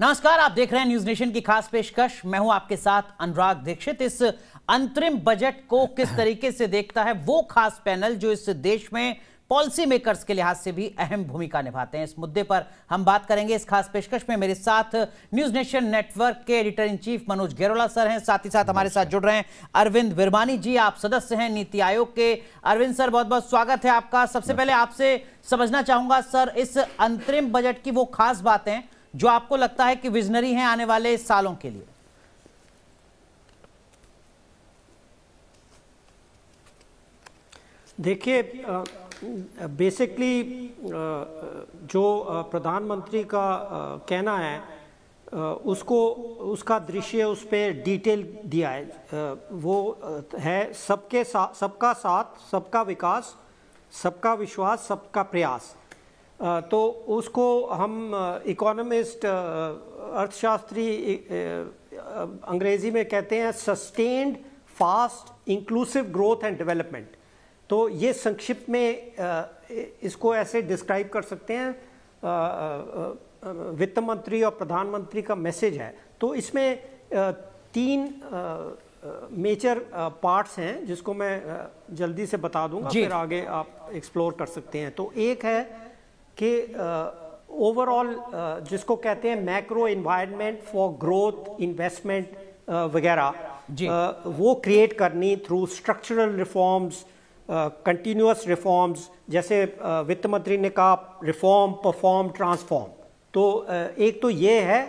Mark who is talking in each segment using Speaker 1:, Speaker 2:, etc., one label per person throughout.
Speaker 1: नमस्कार आप देख रहे हैं न्यूज़ नेशन की खास पेशकश। मैं हूँ आपके साथ अनुराग दीक्षित। इस अंतरिम बजट को किस तरीके से देखता है वो खास पैनल जो इस देश में पॉलिसी मेकर्स के लिहाज से भी अहम भूमिका निभाते हैं। इस मुद्दे पर हम बात करेंगे इस खास पेशकश में। मेरे साथ न्यूज़ नेशन नेटवर्क के editor in chief Manoj Gairola sir हैं। साथ ही साथ हमारे साथ जुड़ रहे हैं अरविंद विरमानी जी आप सदस्य हैं नीति आयोग के। अरविंद सर बहुत बहुत स्वागत है आपका। सबसे पहले आपसे समझना चाहूँगा सर इस अंतरिम बजट की वो खास बातें जो आपको लगता है कि विजनरी हैं आने वाले सालों के लिए?
Speaker 2: देखिए बेसिकली जो प्रधानमंत्री का कहना है उसको, उसका दृश्य उस पर डिटेल दिया है। वो है सबके साथ सबका साथ, सबका विकास, सबका विश्वास, सबका प्रयास। तो उसको हम इकोनॉमिस्ट अर्थशास्त्री अंग्रेज़ी में कहते हैं sustained fast inclusive growth and development तो ये संक्षिप्त में इसको ऐसे डिस्क्राइब कर सकते हैं वित्त मंत्री और प्रधानमंत्री का मैसेज है। तो इसमें तीन मेजर पार्ट्स हैं जिसको मैं जल्दी से बता दूँगा फिर आगे आप एक्सप्लोर कर सकते हैं। तो एक है कि ओवरऑल जिसको कहते हैं macro environment for growth investment वगैरह वो क्रिएट करनी through structural reforms continuous reforms जैसे वित्त मंत्री ने कहा रिफॉर्म परफॉर्म ट्रांसफॉर्म तो uh, एक तो ये है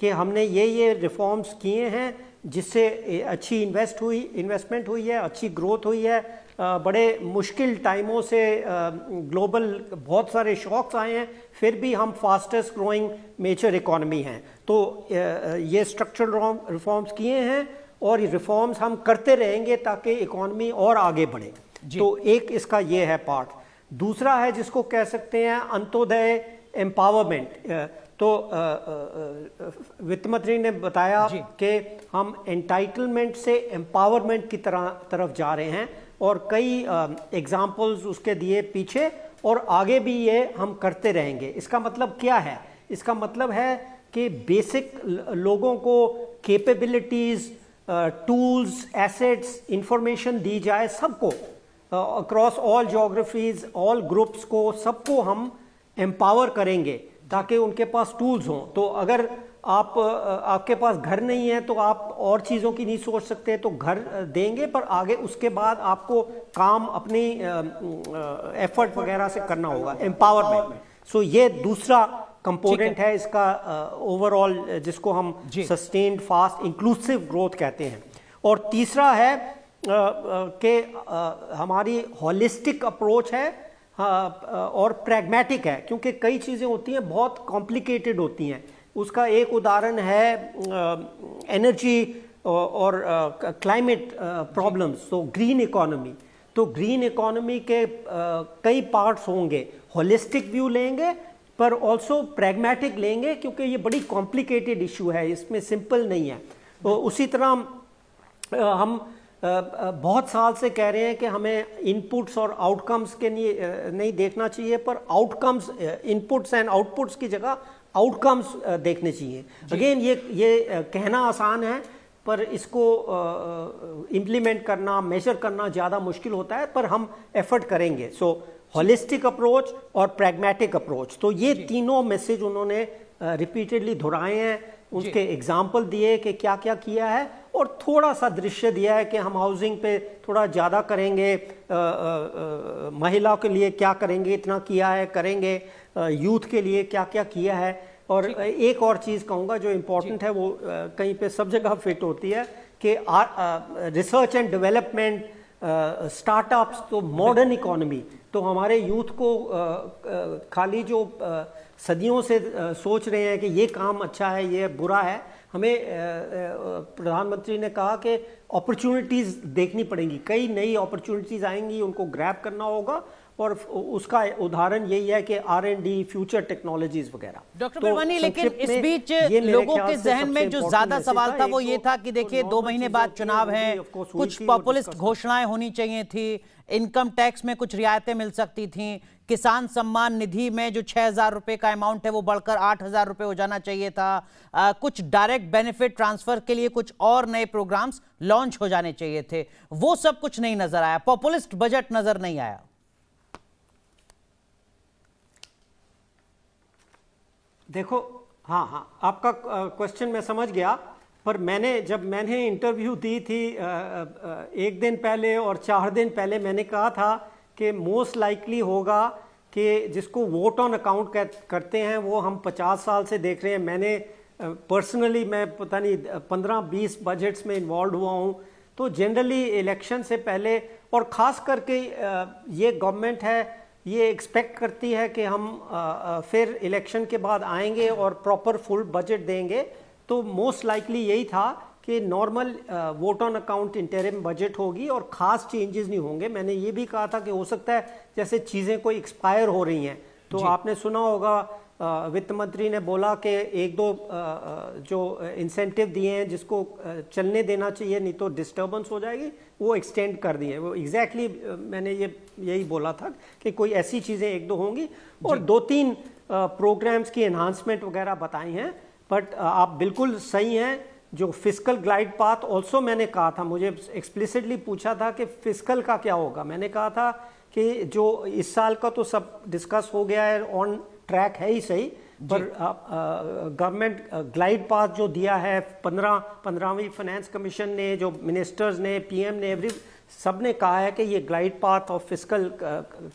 Speaker 2: कि हमने ये ये रिफॉर्म्स किए हैं जिससे अच्छी इन्वेस्ट हुई इन्वेस्टमेंट हुई है अच्छी ग्रोथ हुई है बड़े मुश्किल टाइमों से ग्लोबल बहुत सारे शॉक्स आए हैं फिर भी हम फास्टेस्ट ग्रोइंग मेजर इकोनॉमी हैं। तो ये स्ट्रक्चरल रिफॉर्म्स किए हैं और ये रिफॉर्म्स हम करते रहेंगे ताकि इकोनॉमी और आगे बढ़े। तो एक इसका ये है पार्ट दूसरा है जिसको कह सकते हैं अंत्योदय एम्पावरमेंट तो वित्त मंत्री ने बताया कि हम एंटाइटलमेंट से एम्पावरमेंट की तरह तरफ़ जा रहे हैं। और कई एग्जाम्पल्स उसके दिए पीछे और आगे भी ये हम करते रहेंगे। इसका मतलब क्या है? इसका मतलब है कि बेसिक लोगों को कैपेबिलिटीज़ टूल्स एसेट्स इंफॉर्मेशन दी जाए सबको। Across all geographies all groups को सबको हम एम्पावर करेंगे, ताकि उनके पास टूल्स हों। तो अगर आप आपके पास घर नहीं है तो आप और चीज़ों की नहीं सोच सकते तो घर देंगे पर आगे उसके बाद आपको काम अपनी एफर्ट वगैरह से करना होगा एम्पावरमेंट सो ये दूसरा कंपोनेंट है। इसका ओवरऑल जिसको हम सस्टेन्ड फास्ट इंक्लूसिव ग्रोथ कहते हैं। और तीसरा है कि हमारी होलिस्टिक अप्रोच है और प्रैग्मेटिक है क्योंकि कई चीज़ें होती हैं बहुत कॉम्प्लिकेटेड होती हैं। उसका एक उदाहरण है एनर्जी और क्लाइमेट प्रॉब्लम्स तो ग्रीन इकोनॉमी तो ग्रीन इकोनॉमी के कई पार्ट्स होंगे। होलिस्टिक व्यू लेंगे, पर ऑल्सो प्रैग्मेटिक लेंगे, क्योंकि ये बड़ी कॉम्प्लिकेटेड इशू है, इसमें सिंपल नहीं है। तो उसी तरह हम बहुत साल से कह रहे हैं कि हमें इनपुट्स और आउटकम्स के लिए नहीं देखना चाहिए, पर आउटकम्स इनपुट्स एंड आउटपुट्स की जगह आउटकम्स देखने चाहिए। अगेन ये ये कहना आसान है पर इसको इम्प्लीमेंट करना मेजर करना ज़्यादा मुश्किल होता है पर हम एफर्ट करेंगे। सो होलिस्टिक अप्रोच और प्रैग्मेटिक अप्रोच तो ये तीनों मैसेज उन्होंने रिपीटेडली दोहराए हैं उसके एग्ज़ाम्पल दिए कि क्या क्या किया है और थोड़ा सा दृश्य दिया है कि हम हाउसिंग पे थोड़ा ज़्यादा करेंगे महिलाओं के लिए क्या करेंगे इतना किया है करेंगे। यूथ के लिए क्या क्या किया है? और एक और चीज़ कहूँगा जो इम्पोर्टेंट है वो कहीं पे सब जगह फिट होती है कि रिसर्च एंड डेवलपमेंट स्टार्टअप्स तो मॉडर्न इकोनॉमी तो हमारे यूथ को खाली जो सदियों से सोच रहे हैं कि ये काम अच्छा है ये बुरा है हमें प्रधानमंत्री ने कहा कि अपॉर्चुनिटीज़ देखनी पड़ेंगी। कई नई अपॉर्चुनिटीज़ आएँगी उनको ग्रैप करना होगा और उसका उदाहरण यही है कि R and D future technologies वगैरह।
Speaker 1: डॉक्टर तो लेकिन इस बीच लोगों के जहन में जो ज़्यादा सवाल था वो ये था कि देखिए दो महीने बाद चुनाव है कुछ पॉपुलिस्ट घोषणाएँ होनी चाहिए थी इनकम टैक्स में कुछ रियायतें मिल सकती थी किसान सम्मान निधि में जो छह हज़ार रुपए का अमाउंट है वो बढ़कर आठ हज़ार रुपए हो जाना चाहिए था। आ, कुछ डायरेक्ट बेनिफिट ट्रांसफ़र के लिए कुछ और नए प्रोग्राम्स लॉन्च हो जाने चाहिए थे। वो सब कुछ नहीं नज़र आया पॉपुलिस्ट बजट नज़र नहीं आया।
Speaker 2: देखो हाँ हाँ आपका क्वेश्चन मैं समझ गया, पर मैंने, जब मैंने इंटरव्यू दी थी एक दिन पहले और चार दिन पहले मैंने कहा था कि मोस्ट लाइकली होगा कि जिसको वोट ऑन अकाउंट करते हैं, वो हम 50 साल से देख रहे हैं। मैंने पर्सनली मैं पता नहीं 15-20 बजट्स में इन्वॉल्व हुआ हूँ। तो जनरली इलेक्शन से पहले और ख़ास करके ये गवर्नमेंट है ये एक्सपेक्ट करती है कि हम फिर इलेक्शन के बाद आएँगे और प्रॉपर फुल बजट देंगे। तो मोस्ट लाइकली यही था कि normal vote on account interim budget होगी और ख़ास चेंजेस नहीं होंगे। मैंने ये भी कहा था कि हो सकता है जैसे चीज़ें कोई एक्सपायर हो रही हैं। तो आपने सुना होगा वित्त मंत्री ने बोला कि एक दो जो इंसेंटिव दिए हैं जिसको चलने देना चाहिए नहीं तो डिस्टर्बेंस हो जाएगी वो एक्सटेंड कर दिए वो एग्जैक्टली exactly मैंने ये यही बोला था कि कोई ऐसी चीज़ें एक दो होंगी। और दो तीन प्रोग्राम्स की एनहांसमेंट वगैरह बताई हैं बट आप बिल्कुल सही हैं। जो फ़िज़िकल ग्लाइड पाथ ऑल्सो मैंने कहा था मुझे एक्सप्लिसिटली पूछा था कि फ़िज़िकल का क्या होगा। मैंने कहा था कि जो इस साल का तो सब डिस्कस हो गया है ऑन ट्रैक है ही सही पर गवर्नमेंट ग्लाइड पाथ जो दिया है पंद्रह पंद्रहवीं फाइनेंस कमीशन ने जो मिनिस्टर्स ने पीएम ने एवरी सबने कहा है कि ये ग्लाइड पाथ ऑफ़ फ़िज़िकल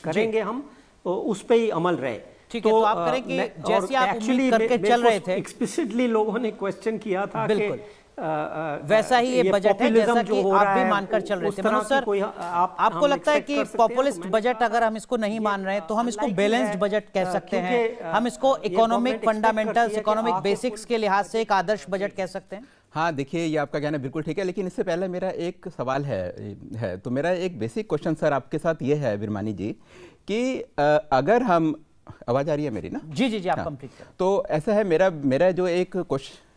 Speaker 2: करेंगे हम तो उस पर ही अमल रहे।
Speaker 1: ठीक तो, है तो आप करें कि जैसे आप एक्चुअली करके चल रहे थे।
Speaker 2: एक्सप्लिसिटली लोगों ने क्वेश्चन किया था
Speaker 1: बिल्कुल। वैसा ही ये, ये बजट है जैसा कि आप भी मानकर चल रहे थे। मनोज सर आप, आपको लगता है कि पॉपुलिस्ट बजट अगर हम इसको नहीं मान रहे तो हम इसको बैलेंस्ड बजट कह सकते हैं। हम इसको इकोनॉमिक फंडामेंटल्स इकोनॉमिक बेसिक्स के लिहाज से एक आदर्श बजट कह सकते हैं।
Speaker 3: हाँ देखिए ये आपका कहना बिल्कुल ठीक है लेकिन इससे पहले मेरा एक सवाल है है तो मेरा एक बेसिक क्वेश्चन सर आपके साथ ये है बिरमानी जी कि अगर हम आवाज़ आ रही है मेरी ना?
Speaker 1: जी जी जी आप कंप्लीट
Speaker 3: हाँ, तो ऐसा है मेरा मेरा जो एक क्वेश्चन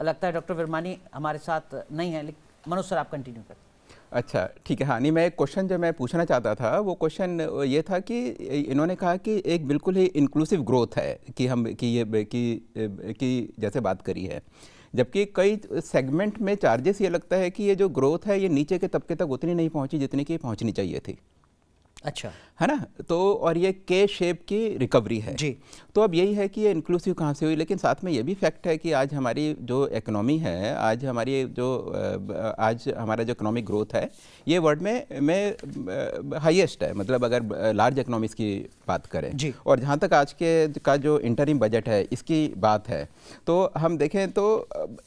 Speaker 1: लगता है डॉक्टर विरमानी हमारे साथ नहीं है, लेकिन मनोज सर आप कंटिन्यू करें।
Speaker 3: अच्छा ठीक है। हाँ नहीं, मैं एक क्वेश्चन जो मैं पूछना चाहता था, वो क्वेश्चन ये था कि इन्होंने कहा कि एक बिल्कुल ही इंक्लूसिव ग्रोथ है कि हम, कि ये, कि कि जैसे बात करी है। जबकि कई सेगमेंट में चार्जेस ये लगता है कि ये जो ग्रोथ है, ये नीचे के तबके तक उतनी नहीं पहुँची जितनी कि पहुंचनी चाहिए थी।
Speaker 1: अच्छा।
Speaker 3: है ना? तो और ये के शेप की रिकवरी है।
Speaker 1: जी।
Speaker 3: तो अब यही है कि ये इंक्लूसिव कहाँ से हुई? लेकिन साथ में ये भी फैक्ट है कि आज हमारी जो इकोनॉमी है आज हमारी जो आज हमारा जो इकोनॉमिक ग्रोथ है ये वर्ल्ड में में हाईएस्ट है। मतलब अगर लार्ज इकोनॉमीज की बात करें।
Speaker 1: जी।
Speaker 3: और जहाँ तक आज के का जो इंटरिम बजट है इसकी बात है। तो हम देखें तो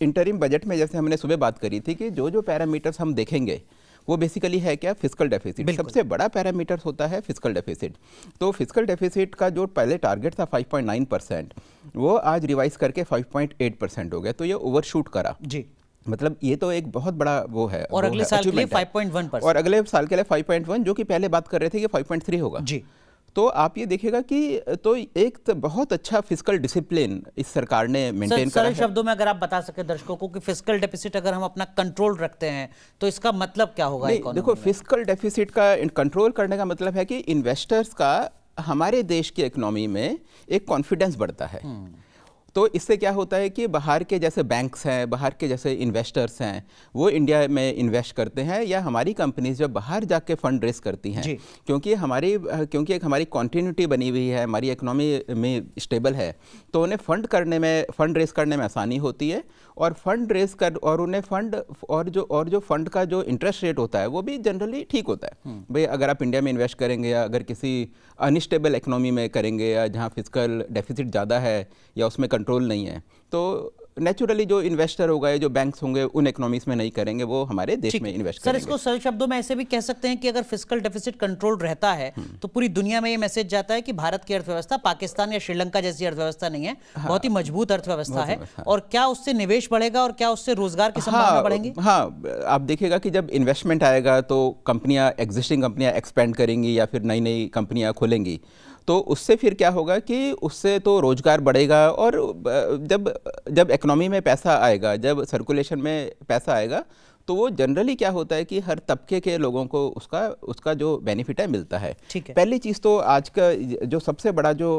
Speaker 3: इंटरिम बजट में जैसे हमने सुबह बात करी थी कि जो जो पैरामीटर्स हम देखेंगे वो बेसिकली है क्या? फ़िज़िकल डेफिसिट सबसे बड़ा पैरामीटर होता है फ़िज़िकल डेफिसिट तो फ़िज़िकल डेफिसिट का जो पहले टारगेट था 5.9 परसेंट वो आज रिवाइज करके 5.8 परसेंट हो गया। तो ये ओवरशूट करा।
Speaker 1: जी।
Speaker 3: मतलब ये तो एक बहुत बड़ा वो है
Speaker 1: और
Speaker 3: वो
Speaker 1: अगले साल के लिए 5.1
Speaker 3: और अगले साल के लिए 5.1 जो कि पहले बात कर रहे थे कि 5.3 होगा।
Speaker 1: जी।
Speaker 3: तो आप ये देखेगा कि तो एक तो बहुत अच्छा फ़िज़िकल डिसिप्लिन इस सरकार ने मेंटेन
Speaker 1: करा है। शब्दों में अगर आप बता सके दर्शकों को कि फ़िज़िकल डेफिसिट अगर हम अपना कंट्रोल रखते हैं तो इसका मतलब क्या होगा
Speaker 3: देखो फ़िज़िकल डेफिसिट का कंट्रोल करने का मतलब है कि इन्वेस्टर्स का हमारे देश की इकोनॉमी में एक कॉन्फिडेंस बढ़ता है। हम्म। तो इससे क्या होता है कि बाहर के जैसे बैंक्स हैं बाहर के जैसे इन्वेस्टर्स हैं वो इंडिया में इन्वेस्ट करते हैं या हमारी कंपनीज़ जब बाहर जाके फंड रेस करती हैं क्योंकि हमारी क्योंकि एक हमारी कॉन्टीन्यूटी बनी हुई है हमारी इकोनॉमी में स्टेबल है तो उन्हें फंड करने में फंड रेस करने में आसानी होती है और फंड रेस कर और उन्हें फंड और जो और जो फंड का जो इंटरेस्ट रेट होता है वो भी जनरली ठीक होता है हम्म। भाई अगर आप इंडिया में इन्वेस्ट करेंगे या अगर किसी अनस्टेबल इकोनॉमी में करेंगे या जहाँ फ़िज़िकल डेफिसिट ज़्यादा है या उसमें कंट्रोल नहीं है। तो नेचुरली जो इन्वेस्टर होगा जो बैंक्स होंगे उन इकोनॉमीज में नहीं करेंगे वो हमारे देश में इन्वेस्ट
Speaker 1: सर इसको सरल शब्दों में ऐसे भी कह सकते हैं कि अगर फ़िज़िकल डेफिसिट कंट्रोल रहता है हम्म। तो पूरी दुनिया में ये मैसेज जाता है कि भारत की अर्थव्यवस्था पाकिस्तान या श्रीलंका जैसी अर्थव्यवस्था नहीं है। हाँ, बहुत ही मज़बूत अर्थव्यवस्था है और क्या उससे निवेश बढ़ेगा और क्या उससे रोज़गार की संभावना हाँ, बढ़ेंगी?
Speaker 3: हाँ आप देखिएगा कि जब इन्वेस्टमेंट आएगा तो कंपनियाँ एग्जिस्टिंग कंपनियाँ एक्सपेंड करेंगी या फिर नई नई कंपनियाँ खोलेंगी। तो उससे फिर क्या होगा कि उससे तो रोज़गार बढ़ेगा और जब जब इकोनॉमी में पैसा आएगा, जब सर्कुलेशन में पैसा आएगा तो वो जनरली क्या होता है कि हर तबके के लोगों को उसका उसका जो बेनिफिट है मिलता है।
Speaker 1: ठीक है।
Speaker 3: पहली चीज़ तो आज का जो सबसे बड़ा जो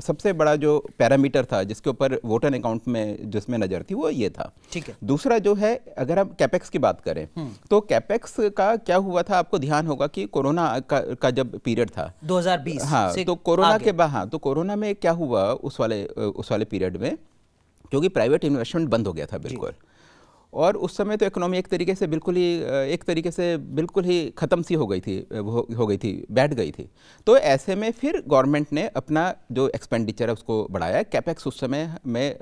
Speaker 3: सबसे बड़ा जो पैरामीटर था जिसके ऊपर वोटर अकाउंट में जिसमें नज़र थी वो ये था।
Speaker 1: ठीक है।
Speaker 3: दूसरा जो है अगर हम कैपेक्स की बात करें हम्म। तो कैपेक्स का क्या हुआ था आपको ध्यान होगा कि कोरोना का, का जब पीरियड था।
Speaker 1: 2020
Speaker 3: हाँ तो कोरोना के बाद हाँ तो कोरोना में क्या हुआ उस वाले उस वाले पीरियड में क्योंकि प्राइवेट इन्वेस्टमेंट बंद हो गया था बिल्कुल। और उस समय तो इकोनॉमी एक तरीके से बिल्कुल ही एक तरीके से बिल्कुल ही ख़त्म सी हो गई थी हो, गई थी बैठ गई थी। तो ऐसे में फिर गवर्नमेंट ने अपना जो एक्सपेंडिचर है उसको बढ़ाया। कैपेक्स उस समय में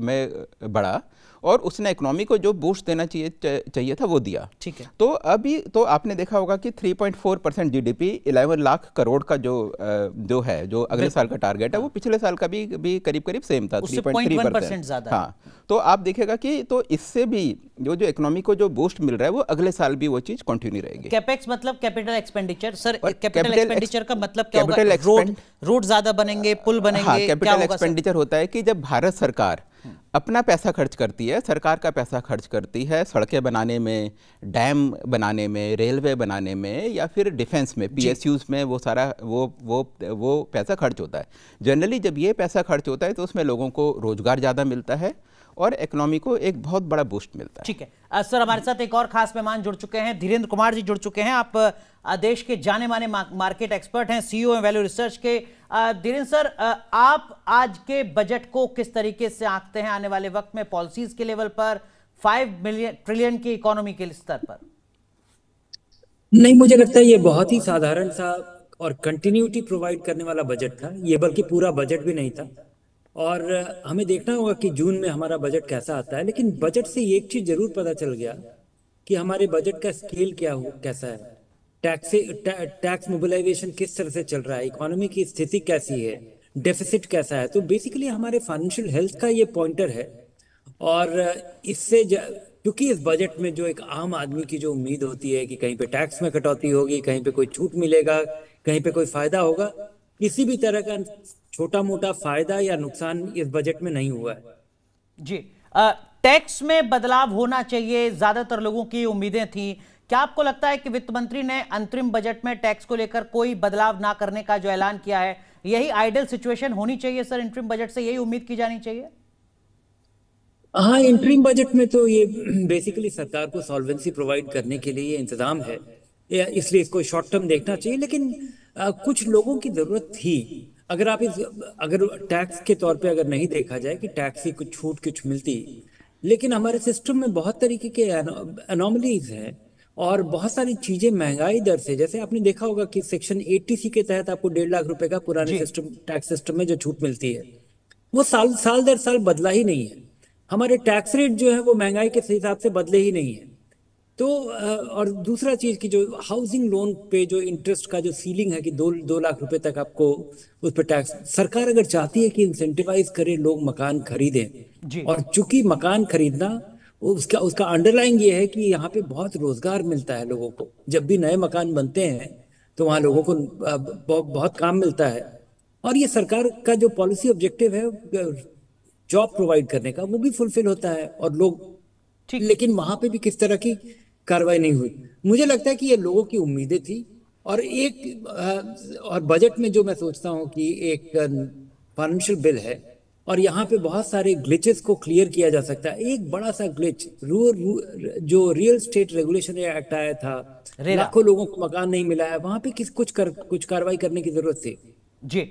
Speaker 3: में बढ़ा। और उसने इकोनॉमी को जो बूस्ट देना चाहिए चाहिए था वो दिया।
Speaker 1: ठीक है।
Speaker 3: तो अभी तो आपने देखा होगा कि 3.4 percent G D P eleven lakh crore का जो जो है जो अगले साल का टारगेट है वो पिछले साल का भी भी करीब करीब सेम था
Speaker 1: थ्री पॉइंट थ्री परसेंट
Speaker 3: हाँ। तो आप देखेगा कि तो इससे भी जो जो इकोनॉमी को जो बूस्ट मिल रहा है वो अगले साल भी वो चीज़ कंटिन्यू रहेगी।
Speaker 1: कैपेक्स मतलब capital expenditure sir capital expenditure का मतलब क्या होगा? रोड रोड ज़्यादा बनेंगे पुल बनेंगे हाँ,
Speaker 3: कैपिटल एक्सपेंडिचर होता है कि जब भारत सरकार अपना पैसा खर्च करती है सरकार का पैसा खर्च करती है सड़कें बनाने में डैम बनाने में रेलवे बनाने में या फिर डिफेंस में पीएसयूज में वो सारा वो वो वो पैसा खर्च होता है। जनरली जब ये पैसा खर्च होता है तो उसमें लोगों को रोज़गार ज़्यादा मिलता है और इकोनॉमी को एक बहुत बड़ा बूस्ट मिलता है।
Speaker 1: ठीक है। सर हमारे साथ एक और खास मेहमान जुड़ चुके हैं। धीरेन्द्र कुमार जी जुड़ चुके हैं। आप देश के जाने माने मार्केट एक्सपर्ट हैं सीईओ हैं वैल्यू रिसर्च के। धीरेन्द्र सर आप आज के बजट को किस तरीके से आंकते हैं आने वाले वक्त में पॉलिसीज़ के लेवल पर फाइव मिलियन ट्रिलियन की इकोनॉमी के स्तर पर?
Speaker 4: नहीं मुझे लगता है ये बहुत ही साधारण सा और कंटिन्यूटी प्रोवाइड करने वाला बजट था। ये बल्कि पूरा बजट भी नहीं था। और हमें देखना होगा कि जून में हमारा बजट कैसा आता है, लेकिन बजट से एक चीज़ ज़रूर पता चल गया कि हमारे बजट का स्केल क्या हो, कैसा है। टैक्स टैक्स मोबिलाइजेशन किस तरह से चल रहा है, इकोनॉमी की स्थिति कैसी है, डेफिसिट कैसा है तो बेसिकली हमारे फाइनेंशियल हेल्थ का ये पॉइंटर है। और इससे क्योंकि इस बजट में जो एक आम आदमी की जो उम्मीद होती है कि कहीं पे टैक्स में कटौती होगी, कहीं पे कोई छूट मिलेगा, कहीं पे कोई फ़ायदा होगा, किसी भी तरह का छोटा मोटा फ़ायदा या नुकसान इस बजट में नहीं हुआ है।
Speaker 1: जी टैक्स में बदलाव होना चाहिए ज़्यादातर लोगों की उम्मीदें थी। क्या आपको लगता है कि वित्त मंत्री ने अंतरिम बजट में टैक्स को लेकर कोई बदलाव ना करने का जो ऐलान किया है यही आइडियल सिचुएशन होनी चाहिए सर इंटरिम बजट से यही उम्मीद की जानी चाहिए?
Speaker 4: हाँ इंटरिम बजट में तो ये बेसिकली सरकार को सॉल्वेंसी प्रोवाइड करने के लिए इंतज़ाम है। इसलिए इसको शॉर्ट टर्म देखना चाहिए लेकिन आ, कुछ लोगों की ज़रूरत थी। अगर आप इस अगर टैक्स के तौर पे अगर नहीं देखा जाए कि टैक्स की कुछ छूट कुछ मिलती लेकिन हमारे सिस्टम में बहुत तरीके के अनोमलीज हैं और बहुत सारी चीज़ें महँगाई दर से जैसे आपने देखा होगा कि सेक्शन एट्टी सी के तहत आपको डेढ़ लाख रुपए का पुराने सिस्टम टैक्स सिस्टम में जो छूट मिलती है वो साल साल दर साल बदला ही नहीं है। हमारे टैक्स रेट जो है वो महँगाई के हिसाब से बदले ही नहीं है। तो और दूसरा चीज़ की जो हाउसिंग लोन पे जो इंटरेस्ट का जो सीलिंग है कि दो दो लाख रुपए तक आपको उस पर टैक्स सरकार अगर चाहती है कि इंसेंटिवाइज करे लोग मकान खरीदें और चूँकि मकान खरीदना उसका उसका अंडरलाइन ये है कि यहाँ पे बहुत रोज़गार मिलता है लोगों को। जब भी नए मकान बनते हैं तो वहाँ लोगों को बहुत काम मिलता है। और ये सरकार का जो पॉलिसी ऑब्जेक्टिव है जॉब प्रोवाइड करने का वो भी फुलफिल होता है और लोग लेकिन वहाँ पे भी किस तरह की कार्रवाई नहीं हुई। मुझे लगता है कि ये लोगों की उम्मीदें थी और एक और बजट में जो मैं सोचता हूँ कि एक फाइनेंशियल बिल है और यहाँ पे बहुत सारे ग्लिचेस को क्लियर किया जा सकता है। एक बड़ा सा ग्लिच रूर जो रियल स्टेट रेगुलेशन एक्ट आया था लाखों लोगों को मकान नहीं मिला है वहाँ पे किस कुछ कर कुछ कार्रवाई करने की ज़रूरत थी।
Speaker 1: जी।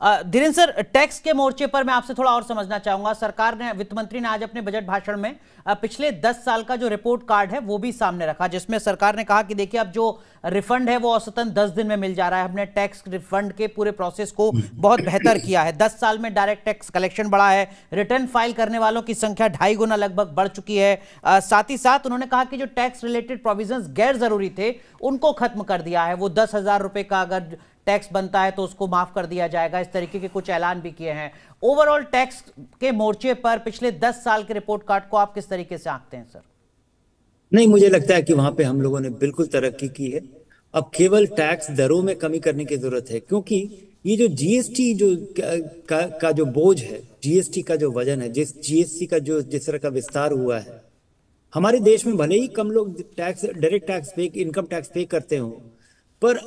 Speaker 1: धीरेन्द्र सर टैक्स के मोर्चे पर मैं आपसे थोड़ा और समझना चाहूँगा। सरकार ने, वित्त मंत्री ने आज अपने बजट भाषण में पिछले 10 साल का जो रिपोर्ट कार्ड है, वो भी सामने रखा, जिसमें सरकार ने कहा कि देखिए, अब जो रिफंड है, वो औसतन 10 दिन में मिल जा रहा है। हमने टैक्स रिफंड के पूरे प्रोसेस को बहुत बेहतर किया है। 10 साल में डायरेक्ट टैक्स कलेक्शन बढ़ा है। रिटर्न फ़ाइल करने वालों की संख्या ढाई गुना लगभग बढ़ चुकी है। साथ ही साथ उन्होंने कहा कि जो टैक्स रिलेटेड प्रोविज़न गैर ज़रूरी थे, उनको खत्म कर दिया है। वो दस हज़ार रुपए का अगर टैक्स बनता है तो उसको माफ़ कर दिया जाएगा। इस तरीके के कुछ ऐलान भी किए हैं। ओवरऑल टैक्स के मोर्चे पर पिछले दस साल के रिपोर्ट कार्ड को आप किस तरीके से आंकते हैं सर?
Speaker 4: नहीं मुझे लगता है कि वहाँ पे हम लोगों ने बिल्कुल तरक्की की है। अब केवल टैक्स दरों में कमी करने की ज़रूरत है क्योंकि ये जो जीएसटी जो का, का जो बोझ है जीएसटी का जो वज़न है जिस जीएसटी का जो जिस तरह का विस्तार हुआ है हमारे देश में भले ही कम लोग tax direct tax pay income tax pay करते हो पर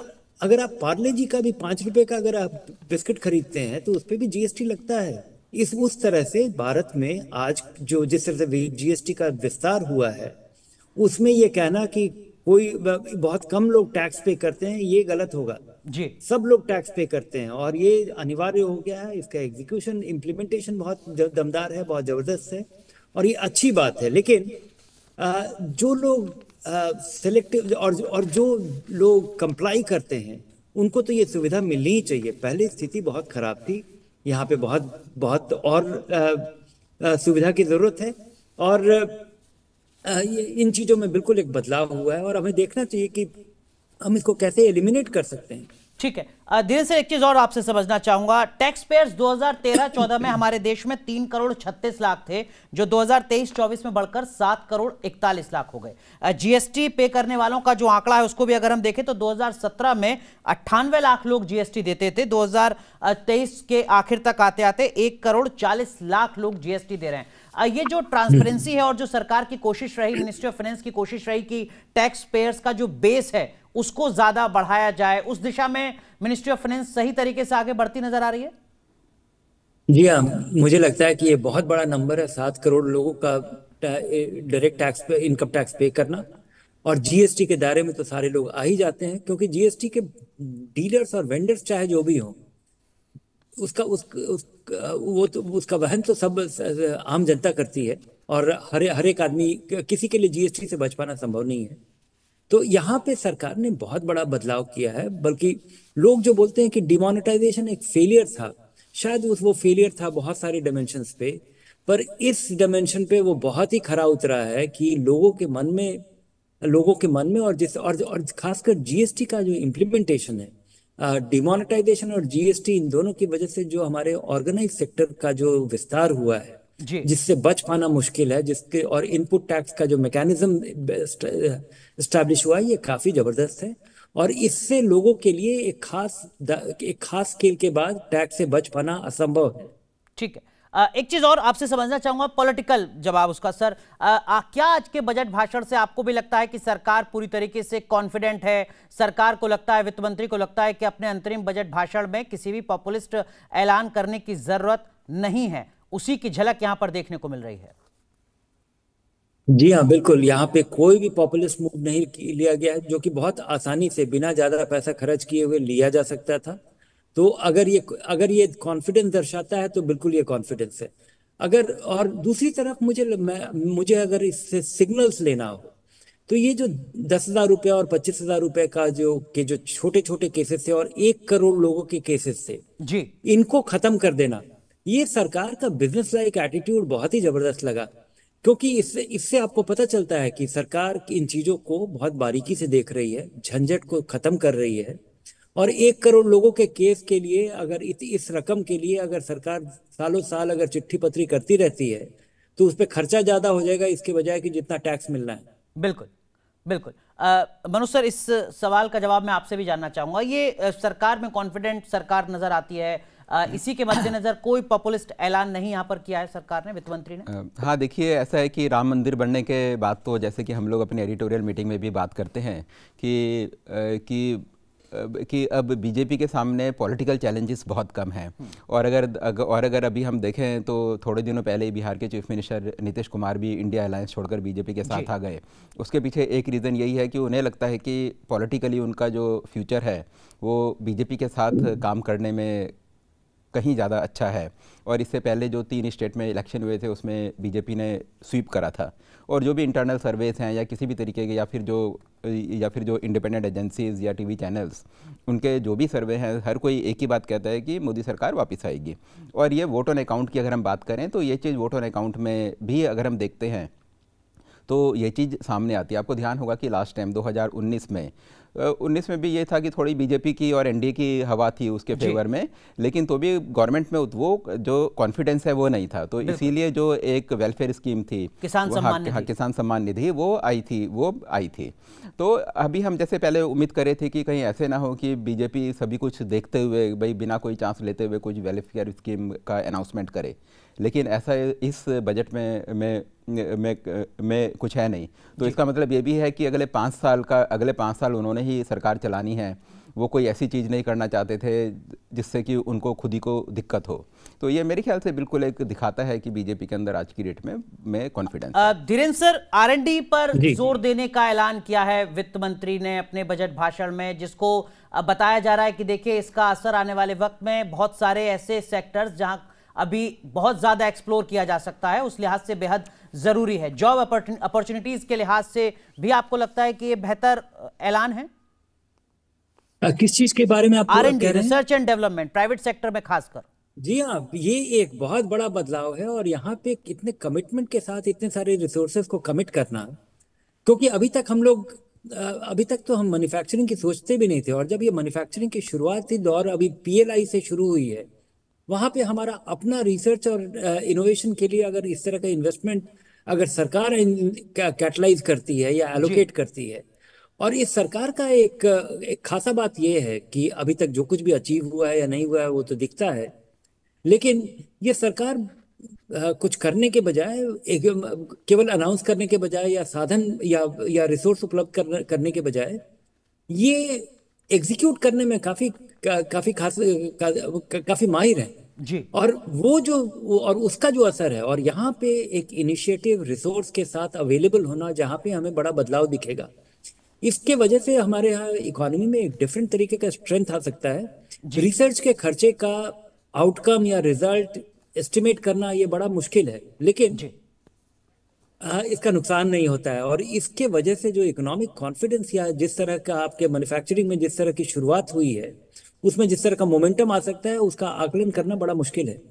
Speaker 4: अगर आप पार्ले जी का भी पाँच रुपए का अगर आप बिस्किट खरीदते हैं तो उस पर भी जीएसटी लगता है। इस उस तरह से भारत में आज जो जिस तरह से जीएसटी का विस्तार हुआ है उसमें ये कहना कि कोई बहुत कम लोग टैक्स पे करते हैं ये गलत होगा।
Speaker 1: जी।
Speaker 4: सब लोग टैक्स पे करते हैं और ये अनिवार्य हो गया है इसका एग्जीक्यूशन इम्प्लीमेंटेशन बहुत दमदार है बहुत ज़बरदस्त है और ये अच्छी बात है। लेकिन जो लोग सिलेक्टिव और और जो लोग कंप्लाई करते हैं उनको तो ये सुविधा मिलनी ही चाहिए। पहले स्थिति बहुत खराब थी। यहाँ पे बहुत बहुत और सुविधा की ज़रूरत है। और आ, इन चीज़ों में बिल्कुल एक बदलाव हुआ है। और हमें देखना चाहिए कि हम इसको कैसे एलिमिनेट कर सकते हैं।
Speaker 1: ठीक है। धीरे से एक चीज़ और आपसे समझना चाहूँगा। टैक्स पेयर्स 2013-14 में हमारे देश में तीन करोड़ छत्तीस लाख थे, जो 2023-24 में बढ़कर सात करोड़ इकतालीस लाख हो गए। जीएसटी पे करने वालों का जो आंकड़ा है, उसको भी अगर हम देखें तो 2017 में अट्ठानवे लाख लोग जीएसटी देते थे 2023 के आखिर तक आते आते एक करोड़ चालीस लाख लोग जीएसटी दे रहे हैं। ये जो ट्रांसपेरेंसी है और जो सरकार की कोशिश रही मिनिस्ट्री ऑफ़ फाइनेंस की कोशिश रही कि टैक्स पेयर्स का जो बेस है उसको ज़्यादा बढ़ाया जाए। उस दिशा में मिनिस्ट्री ऑफ़ फाइनेंस सही तरीके से आगे बढ़ती नज़र आ रही है?
Speaker 4: जी हाँ मुझे लगता है कि ये बहुत बड़ा नंबर है सात करोड़ लोगों का direct tax pay income tax pay करना। और जीएसटी के दायरे में तो सारे लोग आ ही जाते हैं क्योंकि जीएसटी के डीलर्स और वेंडर्स चाहे जो भी हो उसका उस, उस वो तो उसका वहन तो सब आम जनता करती है। और हर हर एक आदमी किसी के लिए जीएसटी से बच पाना संभव नहीं है। तो यहाँ पे सरकार ने बहुत बड़ा बदलाव किया है बल्कि लोग जो बोलते हैं कि डिमोनेटाइजेशन एक फेलियर था शायद उस वो फेलियर था बहुत सारे डायमेंशन पे पर इस डायमेंशन पे वो बहुत ही खरा उतरा है कि लोगों के मन में लोगों के मन में और जिस और, और खासकर जीएसटी का जो इम्प्लीमेंटेशन है डिमोनेटाइजेशन और जीएसटी इन दोनों की वजह से जो हमारे ऑर्गेनाइज सेक्टर का जो विस्तार हुआ है जिससे बच पाना मुश्किल है जिसके और इनपुट टैक्स का जो मैकेनिज्म स्टैब्लिश हुआ है ये काफ़ी ज़बरदस्त है। और इससे लोगों के लिए एक खास एक खास स्केल के बाद टैक्स से बच पाना असंभव है।
Speaker 1: ठीक है। एक चीज़ और आपसे समझना चाहूँगा पॉलिटिकल जवाब उसका सर आ, आ, क्या आज के बजट भाषण से आपको भी लगता है कि सरकार पूरी तरीके से कॉन्फिडेंट है? सरकार को लगता है वित्त मंत्री को लगता है कि अपने अंतरिम बजट भाषण में किसी भी पॉपुलिस्ट ऐलान करने की ज़रूरत नहीं है। उसी की झलक यहाँ पर देखने को मिल रही है।
Speaker 4: जी हाँ बिल्कुल। यहाँ पे कोई भी पॉपुलिस्ट मूव नहीं लिया गया है जो कि बहुत आसानी से बिना ज़्यादा पैसा खर्च किए हुए लिया जा सकता था। तो अगर ये अगर ये कॉन्फिडेंस दर्शाता है तो बिल्कुल ये कॉन्फिडेंस है। अगर और दूसरी तरफ़ मुझे मुझे अगर इससे सिग्नल्स लेना हो तो ये जो दस हज़ार रुपये और पच्चीस हज़ार रुपए का जो के जो छोटे छोटे केसेस थे और एक करोड़ लोगों के केसेस थे
Speaker 1: जी।
Speaker 4: इनको खत्म कर देना। ये सरकार का बिज़नेस लाइक एटीट्यूड बहुत ही ज़बरदस्त लगा। क्योंकि इससे इससे आपको पता चलता है कि सरकार इन चीज़ों को बहुत बारीकी से देख रही है झंझट को खत्म कर रही है। और एक करोड़ लोगों के केस के लिए अगर इत, इस रकम के लिए अगर सरकार सालों साल अगर चिट्ठी पत्री करती रहती है तो उस पर खर्चा ज़्यादा हो जाएगा इसके बजाय कि जितना टैक्स मिलना है।
Speaker 1: बिल्कुल बिल्कुल। मनुष्य सर इस सवाल का जवाब मैं आपसे भी जानना चाहूँगा। ये सरकार में कॉन्फिडेंट सरकार नज़र आती है इसी के मद्देनजर कोई पॉपुलिस्ट ऐलान नहीं यहाँ पर किया है सरकार ने वित्त मंत्री ने?
Speaker 3: हाँ देखिए ऐसा है कि राम मंदिर बनने के बाद तो जैसे कि हम लोग अपने एडिटोरियल मीटिंग में भी बात करते हैं कि कि कि अब बीजेपी के सामने पॉलिटिकल चैलेंजेस बहुत कम हैं। और अगर और अगर अभी हम देखें तो थोड़े दिनों पहले ही बिहार के चीफ मिनिस्टर नीतीश कुमार भी इंडिया अलायंस छोड़कर बीजेपी के साथ आ गए। उसके पीछे एक रीज़न यही है कि उन्हें लगता है कि पॉलिटिकली उनका जो फ्यूचर है वो बीजेपी के साथ काम करने में कहीं ज़्यादा अच्छा है। और इससे पहले जो तीन स्टेट में इलेक्शन हुए थे, उसमें बीजेपी ने स्वीप करा था। और जो भी इंटरनल सर्वेस हैं या किसी भी तरीके के, या फिर जो, या फिर जो इंडिपेंडेंट एजेंसीज या टीवी चैनल्स, उनके जो भी सर्वे हैं, हर कोई एक ही बात कहता है कि मोदी सरकार वापस आएगी। और ये वोट ऑन अकाउंट की अगर हम बात करें तो ये चीज़ वोट ऑन अकाउंट में भी अगर हम देखते हैं तो ये चीज़ सामने आती है। आपको ध्यान होगा कि लास्ट टाइम 2019 में उन्नीस में भी ये था कि थोड़ी बीजेपी की और एनडीए की हवा थी उसके फेवर में लेकिन तो भी गवर्नमेंट में वो जो कॉन्फिडेंस है वो नहीं था। तो इसीलिए जो एक वेलफेयर स्कीम थी
Speaker 1: किसान सम्मान
Speaker 3: हाँ किसान सम्मान निधि वो आई थी वो आई थी। तो अभी हम जैसे पहले उम्मीद करे थे कि कहीं ऐसे ना हो कि बीजेपी सभी कुछ देखते हुए भाई बिना कोई चांस लेते हुए कुछ वेलफेयर स्कीम का अनाउंसमेंट करे। लेकिन ऐसा इस बजट में में में, में कुछ है नहीं। तो इसका मतलब ये भी है कि अगले पाँच साल का अगले पाँच साल उन्होंने ही सरकार चलानी है। वो कोई ऐसी चीज़ नहीं करना चाहते थे जिससे कि उनको खुद ही को दिक्कत हो। तो ये मेरे ख्याल से बिल्कुल एक दिखाता है कि बीजेपी के अंदर आज की डेट में मैं कॉन्फिडेंस
Speaker 1: धीरेन्द्र सर आरएनडी पर ज़ोर देने का ऐलान किया है वित्त मंत्री ने अपने बजट भाषण में जिसको बताया जा रहा है कि देखिए इसका असर आने वाले वक्त में बहुत सारे ऐसे सेक्टर्स जहाँ अभी बहुत ज़्यादा एक्सप्लोर किया जा सकता है उस लिहाज से बेहद ज़रूरी है। जॉब अपॉर्चुनिटीज़ के लिहाज से भी आपको लगता है कि ये बेहतर ऐलान है?
Speaker 4: किस चीज़ के बारे में आप
Speaker 1: R and research and development private sector में खासकर।
Speaker 4: जी हाँ ये एक बहुत बड़ा बदलाव है और यहाँ पे इतने कमिटमेंट के साथ इतने सारे रिसोर्सेज को कमिट करना क्योंकि अभी तक हम लोग अभी तक तो हम मैन्युफैक्चरिंग की सोचते भी नहीं थे और जब ये मैन्युफैक्चरिंग की शुरुआत थी दौर अभी पीएलआई से शुरू हुई है वहाँ पे हमारा अपना रिसर्च और इनोवेशन के लिए अगर इस तरह का इन्वेस्टमेंट अगर सरकार कैटलाइज करती है या एलोकेट करती है और इस सरकार का एक एक खासा बात यह है कि अभी तक जो कुछ भी अचीव हुआ है या नहीं हुआ है वो तो दिखता है लेकिन ये सरकार कुछ करने के बजाय केवल अनाउंस करने के बजाय या साधन या या रिसोर्स उपलब्ध करने करने के बजाय ये एग्जीक्यूट करने में काफ़ी का, काफ़ी खास का, का, काफ़ी माहिर है।
Speaker 1: जी।
Speaker 4: और वो जो और उसका जो असर है और यहाँ पे एक इनिशिएटिव रिसोर्स के साथ अवेलेबल होना जहाँ पे हमें बड़ा बदलाव दिखेगा। इसके वजह से हमारे यहाँ इकोनॉमी में एक डिफरेंट तरीके का स्ट्रेंथ आ सकता है। रिसर्च के खर्चे का आउटकम या रिज़ल्ट एस्टिमेट करना ये बड़ा मुश्किल है। लेकिन आ, इसका नुकसान नहीं होता है और इसके वजह से जो इकोनॉमिक कॉन्फिडेंस या जिस तरह का आपके मैन्युफैक्चरिंग में जिस तरह की शुरुआत हुई है उसमें जिस तरह का मोमेंटम आ सकता है उसका आकलन करना बड़ा मुश्किल है।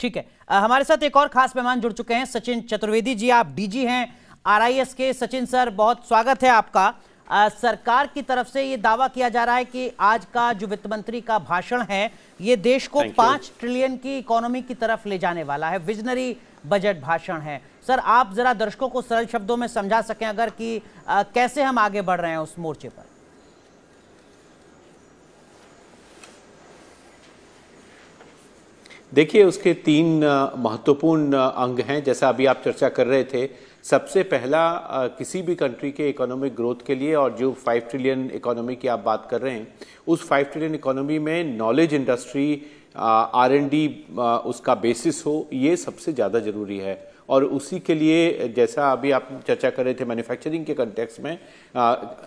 Speaker 1: ठीक है। आ, हमारे साथ एक और खास मेहमान जुड़ चुके हैं सचिन चतुर्वेदी जी। आप डीजी हैं आरआईएस के। सचिन सर बहुत स्वागत है आपका। आ, सरकार की तरफ़ से ये दावा किया जा रहा है कि आज का जो वित्त मंत्री का भाषण है ये देश को पाँच ट्रिलियन की इकोनॉमी की तरफ़ ले जाने वाला है। विजनरी बजट भाषण है। सर आप जरा दर्शकों को सरल शब्दों में समझा सकें अगर कि आ, कैसे हम आगे बढ़ रहे हैं उस मोर्चे पर?
Speaker 5: देखिए, उसके तीन महत्वपूर्ण अंग हैं। जैसा अभी आप चर्चा कर रहे थे, सबसे पहला किसी भी कंट्री के इकोनॉमिक ग्रोथ के लिए और जो फाइव ट्रिलियन इकोनॉमी की आप बात कर रहे हैं, उस फाइव ट्रिलियन इकोनॉमी में knowledge industry R N D उसका बेसिस हो, ये सबसे ज़्यादा ज़रूरी है। और उसी के लिए जैसा अभी आप चर्चा कर रहे थे मैन्युफैक्चरिंग के कंटेक्स में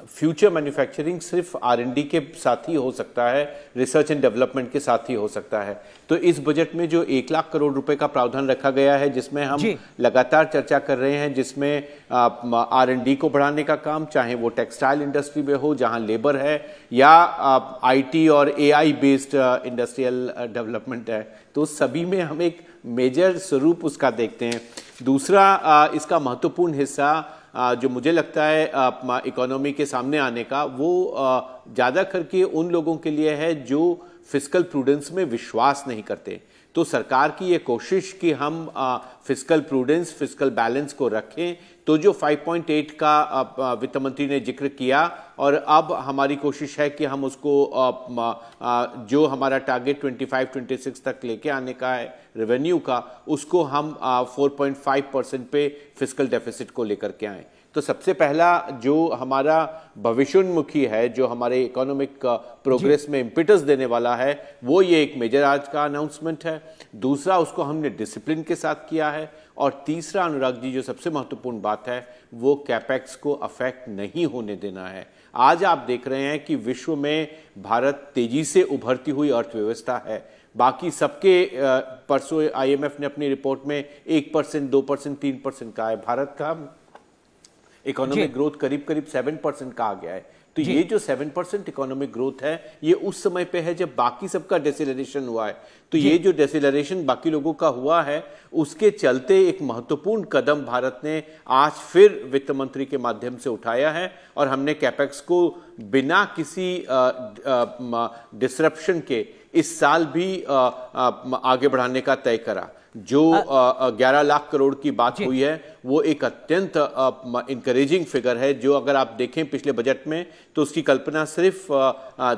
Speaker 5: फ्यूचर मैन्युफैक्चरिंग सिर्फ़ आरएनडी के साथ ही हो सकता है रिसर्च एंड डेवलपमेंट के साथ ही हो सकता है। तो इस बजट में जो एक लाख करोड़ रुपए का प्रावधान रखा गया है जिसमें हम लगातार चर्चा कर रहे हैं जिसमें आर को बढ़ाने का काम चाहे वो टेक्सटाइल इंडस्ट्री में हो जहाँ लेबर है या आईटी और एआई बेस्ड इंडस्ट्रियल डेवलपमेंट है तो सभी में हम एक मेजर स्वरूप उसका देखते हैं। दूसरा इसका महत्वपूर्ण हिस्सा जो मुझे लगता है इकोनॉमी के सामने आने का, वो ज़्यादा करके उन लोगों के लिए है जो फ़िज़िकल प्रूडेंस में विश्वास नहीं करते। तो सरकार की ये कोशिश कि हम फ़िज़िकल प्रूडेंस फ़िज़िकल बैलेंस को रखें। तो जो 5.8 का वित्त मंत्री ने ज़िक्र किया, और अब हमारी कोशिश है कि हम उसको जो हमारा टारगेट 25 26 तक लेके आने का है रेवेन्यू का, उसको हम 4.5 परसेंट पे फ़िज़िकल डेफिसिट को लेकर के आए। तो सबसे पहला जो हमारा भविष्योन्मुखी है जो हमारे इकोनॉमिक प्रोग्रेस में इम्पिटस देने वाला है वो ये एक मेजर आज का अनाउंसमेंट है। दूसरा उसको हमने डिसिप्लिन के साथ किया है। और तीसरा अनुराग जी जो सबसे महत्वपूर्ण बात है वो कैपेक्स को अफेक्ट नहीं होने देना है। आज आप देख रहे हैं कि विश्व में भारत तेज़ी से उभरती हुई अर्थव्यवस्था है। बाकी सबके परसों आईएमएफ ने अपनी रिपोर्ट में एक परसेंट दो परसेंट तीन परसेंट कहा है। भारत का इकोनॉमिक ग्रोथ करीब करीब सेवन परसेंट का आ गया है। तो ये जो सेवन परसेंट इकोनॉमिक ग्रोथ है ये उस समय पे है जब बाकी सबका डेसिलरेशन हुआ है। तो ये जो डेसिलरेशन बाकी लोगों का हुआ है उसके चलते एक महत्वपूर्ण कदम भारत ने आज फिर वित्त मंत्री के माध्यम से उठाया है और हमने कैपेक्स को बिना किसी डिसरप्शन के इस साल भी आ, आ, आगे बढ़ाने का तय करा। जो ग्यारह लाख करोड़ की बात हुई है वो एक अत्यंत इंकरेजिंग फिगर है जो अगर आप देखें पिछले बजट में तो उसकी कल्पना सिर्फ़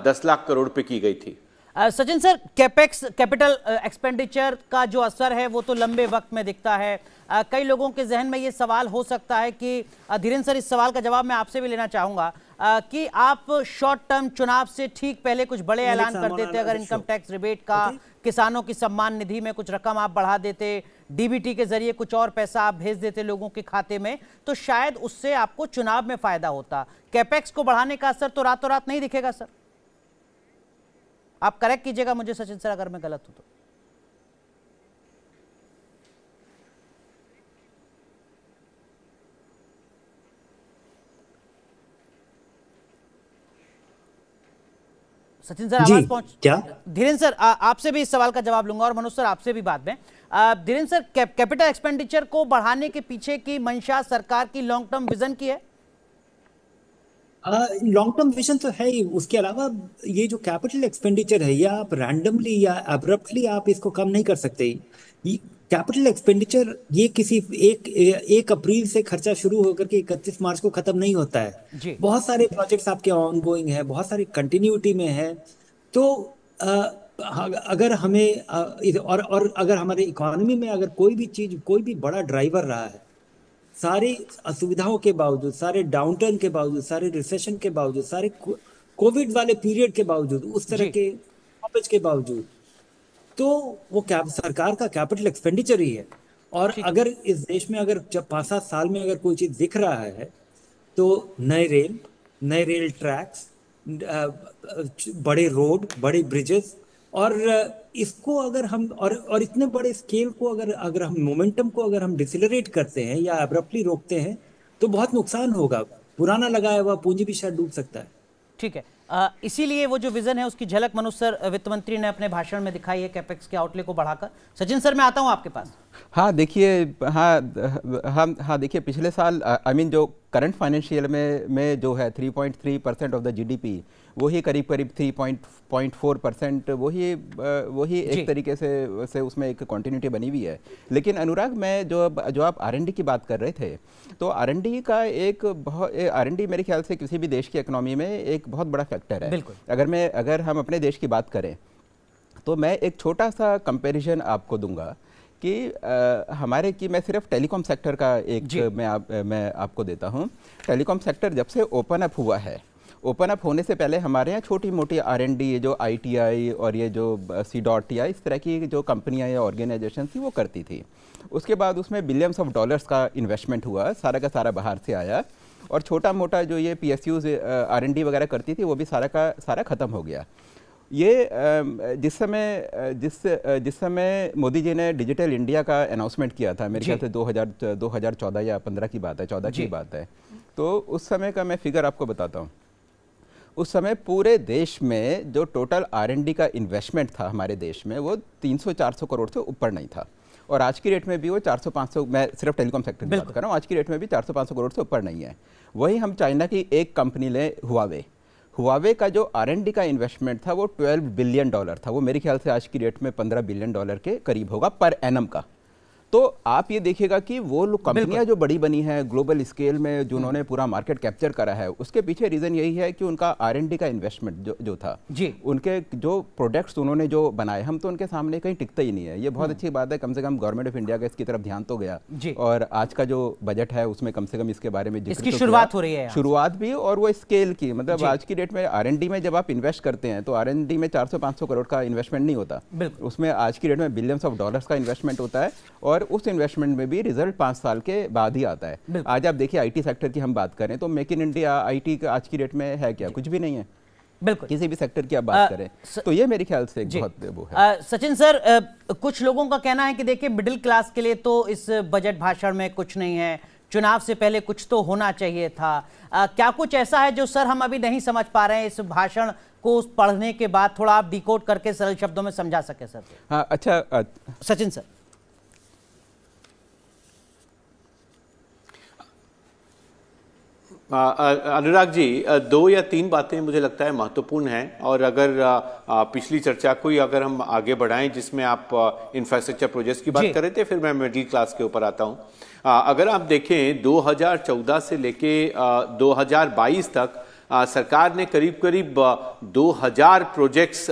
Speaker 5: दस लाख करोड़ पे की गई थी।
Speaker 1: Sachin sir capex capital expenditure का जो असर है वो तो लंबे वक्त में दिखता है। आ, कई लोगों के जहन में ये सवाल हो सकता है कि धीरेन्द्र सर इस सवाल का जवाब मैं आपसे भी लेना चाहूँगा। कि आप शॉर्ट टर्म चुनाव से ठीक पहले कुछ बड़े ऐलान कर देते अगर इनकम टैक्स रिबेट का किसानों की सम्मान निधि में कुछ रकम आप बढ़ा देते डीबीटी के ज़रिए कुछ और पैसा आप भेज देते लोगों के खाते में तो शायद उससे आपको चुनाव में फ़ायदा होता। कैपेक्स को बढ़ाने का असर तो रातों रात नहीं दिखेगा सर। आप करेक्ट कीजिएगा मुझे सचिन सर अगर मैं गलत हूँ तो। सचिन सर आवाज़ पहुँच क्या? धीरेन्द्र सर आपसे भी इस सवाल का जवाब लूँगा और मनोज सर आपसे भी बात में। धीरेन्द्र सर कैपिटल एक्सपेंडिचर को बढ़ाने के पीछे की मंशा सरकार की लॉन्ग टर्म विजन की है?
Speaker 4: लॉन्ग टर्म विजन तो है ही। उसके अलावा ये जो कैपिटल एक्सपेंडिचर है या आप रैंडमली या एब्रप्टली आप इसको कम नहीं कर सकते। कैपिटल एक्सपेंडिचर ये किसी एक एक अप्रैल से खर्चा शुरू होकर के इकतीस मार्च को खत्म नहीं होता है। बहुत सारे प्रोजेक्ट्स आपके ऑन गोइंग है बहुत सारी कंटिन्यूटी में है। तो आ, अगर हमें आ, और और अगर हमारे इकोनॉमी में अगर कोई भी चीज़ कोई भी बड़ा ड्राइवर रहा है सारी असुविधाओं के बावजूद सारे डाउनटर्न के बावजूद सारे रिसेशन के बावजूद सारे कोविड वाले पीरियड के बावजूद उस तरह के के बावजूद तो वो क्या सरकार का कैपिटल एक्सपेंडिचर ही है। और अगर इस देश में अगर जब पाँच सात साल में अगर कोई चीज़ दिख रहा है तो नए रेल नए रेल ट्रैक्स बड़े रोड बड़े ब्रिजेस और इसको अगर हम और और इतने बड़े स्केल को अगर अगर हम मोमेंटम को अगर हम डिसिलरेट करते हैं या एब्रप्टली रोकते हैं तो बहुत नुकसान होगा। पुराना लगाया हुआ पूंजी भी शायद डूब सकता है।
Speaker 1: ठीक है। इसीलिए वो जो विजन है, उसकी झलक मनोज सर वित्त मंत्री ने अपने भाषण में दिखाई है कैपेक्स के आउटले को बढ़ाकर। सचिन सर, मैं आता हूँ आपके पास।
Speaker 3: हाँ देखिए हाँ हम हाँ देखिए, पिछले साल आई मीन जो करंट फाइनेंशियल में में जो है 3.3 परसेंट ऑफ़ द जीडीपी वही करीब करीब 3.4 परसेंट वही वही एक तरीके से से उसमें एक कंटिन्यूटी बनी हुई है। लेकिन अनुराग मैं जो अब जो आप आरएनडी की बात कर रहे थे तो आरएनडी का एक बहुत आरएनडी मेरे ख्याल से किसी भी देश की इकोनॉमी में एक बहुत बड़ा फैक्टर है। अगर मैं अगर हम अपने देश की बात करें तो मैं एक छोटा सा कंपेरिजन आपको दूँगा कि आ, हमारे की मैं सिर्फ़ टेलीकॉम सेक्टर का एक मैं आप मैं आपको देता हूँ। टेलीकॉम सेक्टर जब से ओपन अप हुआ है ओपन अप होने से पहले हमारे यहाँ छोटी मोटी आर एन डी ये जो आई टी आई और ये जो सी डॉट टी आई इस तरह की जो कंपनियाँ या ऑर्गेनाइजेशन थी वो करती थी। उसके बाद उसमें बिलियंस ऑफ़ डॉलर्स का इन्वेस्टमेंट हुआ सारा का सारा बाहर से आया और छोटा मोटा जो ये P S Us R N D वगैरह करती थी वो भी सारा का सारा ख़त्म हो गया। ये जिस समय जिस जिस समय मोदी जी ने डिजिटल इंडिया का अनाउंसमेंट किया था मेरे ख्याल से 2000 2014 या 15 की बात है 14 की बात है। तो उस समय का मैं फिगर आपको बताता हूँ। उस समय पूरे देश में जो टोटल आर का इन्वेस्टमेंट था हमारे देश में वो 300-400 करोड़ से ऊपर नहीं था। और आज की रेट में भी वो 400-500 मैं सिर्फ़ टेलीकॉम सेक्टर की बात कर रहा हूँ आज की रेट में भी 400-500 करोड़ से ऊपर नहीं है। वही हम चाइना की एक कंपनी लें हुआवे हुआवे का जो आरएनडी का इन्वेस्टमेंट था वो 12 बिलियन डॉलर था। वो मेरे ख्याल से आज की रेट में 15 बिलियन डॉलर के करीब होगा पर एनम का। तो आप ये देखिएगा कि वो लोग कंपनियाँ जो बड़ी बनी है ग्लोबल स्केल में जो उन्होंने पूरा मार्केट कैप्चर करा है उसके पीछे रीजन यही है कि उनका आर का इन्वेस्टमेंट जो जो था। जी। उनके जो प्रोडक्ट्स उन्होंने जो बनाए हम तो उनके सामने कहीं टिकता ही नहीं है। ये बहुत हम्म। अच्छी बात है कम से कम गवर्नमेंट ऑफ़ इंडिया का इसकी तरफ़ ध्यान तो गया। और आज का जो बजट है उसमें कम से कम इसके बारे में
Speaker 1: इसकी तो शुरुआत हो रही है
Speaker 3: शुरुआत भी और वो स्केल की मतलब आज की डेट में आर में जब आप इन्वेस्ट करते हैं तो आर में चार सौ करोड़ का इन्वेस्टमेंट नहीं होता। उसमें आज की डेट में बिलियंस ऑफ़ डॉलर्स का इन्वेस्टमेंट होता है और उस इन्वेस्टमेंट में भी रिज़ल्ट पाँच साल के बाद ही आता है। आज आप देखिए आईटी सेक्टर की हम बात करें तो मेक इन इंडिया आईटी का आज की डेट में है क्या? कुछ भी नहीं है। बिल्कुल। किसी भी सेक्टर की आप बात करें तो ये मेरे ख्याल से बहुत वो है।
Speaker 1: सचिन सर आ, कुछ लोगों का कहना है कि देखिए मिडिल क्लास के लिए तो इस बजट भाषण में कुछ नहीं है चुनाव से पहले कुछ तो होना चाहिए था। आ, क्या कुछ ऐसा है जो सर हम अभी नहीं समझ पा रहे हैं इस भाषण को पढ़ने के बाद? थोड़ा आप डिकोड करके सरल शब्दों में समझा सके सर।
Speaker 3: हाँ अच्छा
Speaker 1: सचिन सर।
Speaker 5: अनुराग जी दो या तीन बातें मुझे लगता है महत्वपूर्ण हैं और अगर पिछली चर्चा को ही अगर हम आगे बढ़ाएँ जिसमें आप इंफ्रास्ट्रक्चर प्रोजेक्ट्स की बात कर रहे थे फिर मैं मिडिल क्लास के ऊपर आता हूँ। अगर आप देखें 2014 से लेके 2022 तक सरकार ने करीब करीब 2000 प्रोजेक्ट्स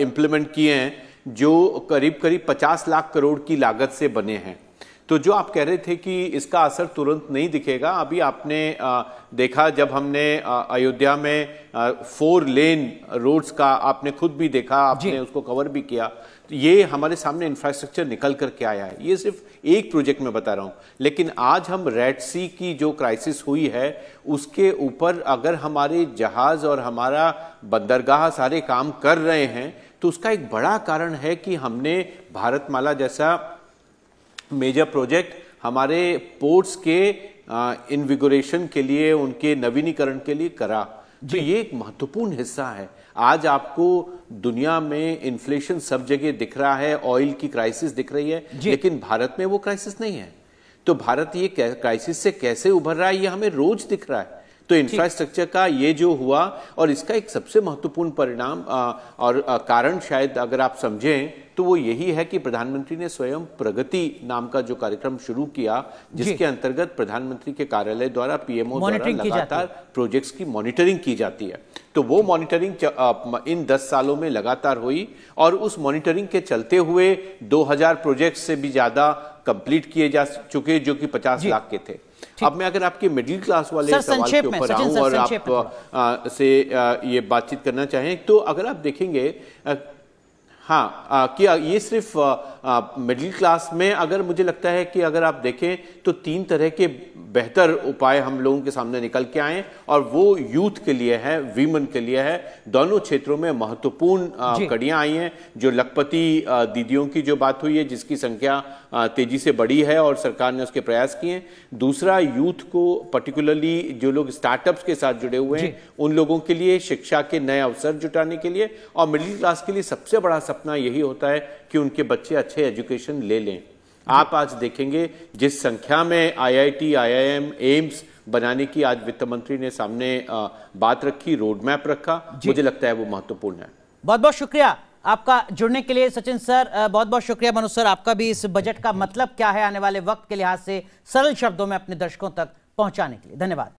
Speaker 5: इंप्लीमेंट किए हैं जो करीब करीब 50 लाख करोड़ की लागत से बने हैं। तो जो आप कह रहे थे कि इसका असर तुरंत नहीं दिखेगा अभी आपने देखा जब हमने अयोध्या में फोर लेन रोड्स का आपने खुद भी देखा आपने उसको कवर भी किया तो ये हमारे सामने इंफ्रास्ट्रक्चर निकल कर के आया है? ये सिर्फ़ एक प्रोजेक्ट में बता रहा हूँ। लेकिन आज हम रेड सी की जो क्राइसिस हुई है उसके ऊपर अगर हमारे जहाज़ और हमारा बंदरगाह सारे काम कर रहे हैं तो उसका एक बड़ा कारण है कि हमने भारतमाला जैसा मेजर प्रोजेक्ट हमारे पोर्ट्स के इन्विगोरेशन के लिए उनके नवीनीकरण के लिए करा। तो ये एक महत्वपूर्ण हिस्सा है। आज आपको दुनिया में इन्फ्लेशन सब जगह दिख रहा है ऑयल की क्राइसिस दिख रही है लेकिन भारत में वो क्राइसिस नहीं है। तो भारत ये क्राइसिस से कैसे उभर रहा है ये हमें रोज दिख रहा है। तो इंफ्रास्ट्रक्चर का ये जो हुआ और इसका एक सबसे महत्वपूर्ण परिणाम और कारण शायद अगर आप समझें तो वो यही है कि प्रधानमंत्री ने स्वयं प्रगति नाम का जो कार्यक्रम शुरू किया जिसके अंतर्गत प्रधानमंत्री के कार्यालय द्वारा पीएमओ द्वारा लगातार प्रोजेक्ट्स की मॉनिटरिंग की जाती है। तो वो मॉनिटरिंग इन दस सालों में लगातार हुई और उस मॉनिटरिंग के चलते हुए 2000 प्रोजेक्ट से भी ज़्यादा कंप्लीट किए जा चुके जो कि 50 लाख के थे। अब मैं अगर आपके मिडिल क्लास वाले सवाल के ऊपर आऊँ और आप आ, से आ, ये बातचीत करना चाहें तो अगर आप देखेंगे हाँ आ, कि ये सिर्फ़ मिडिल क्लास में अगर मुझे लगता है कि अगर आप देखें तो तीन तरह के बेहतर उपाय हम लोगों के सामने निकल के आए और वो यूथ के लिए है वीमन के लिए है। दोनों क्षेत्रों में महत्वपूर्ण कड़ियाँ आई हैं जो लखपति दीदियों की जो बात हुई है जिसकी संख्या तेज़ी से बढ़ी है और सरकार ने उसके प्रयास किए। दूसरा यूथ को पर्टिकुलरली जो लोग स्टार्टअप्स के साथ जुड़े हुए हैं उन लोगों के लिए शिक्षा के नए अवसर जुटाने के लिए और मिडिल क्लास के लिए सबसे बड़ा सपना यही होता है कि उनके बच्चे अच्छे एजुकेशन ले लें। आप आज देखेंगे जिस संख्या में आईआईटी, आईआईएम, एम्स बनाने की आज वित्त मंत्री ने सामने बात रखी रोड मैप रखा मुझे लगता है वो महत्वपूर्ण है।
Speaker 1: बहुत बहुत शुक्रिया आपका जुड़ने के लिए सचिन सर। बहुत बहुत शुक्रिया मनु सर आपका भी इस बजट का मतलब क्या है आने वाले वक्त के लिहाज से सरल शब्दों में अपने दर्शकों तक पहुँचाने के लिए। धन्यवाद।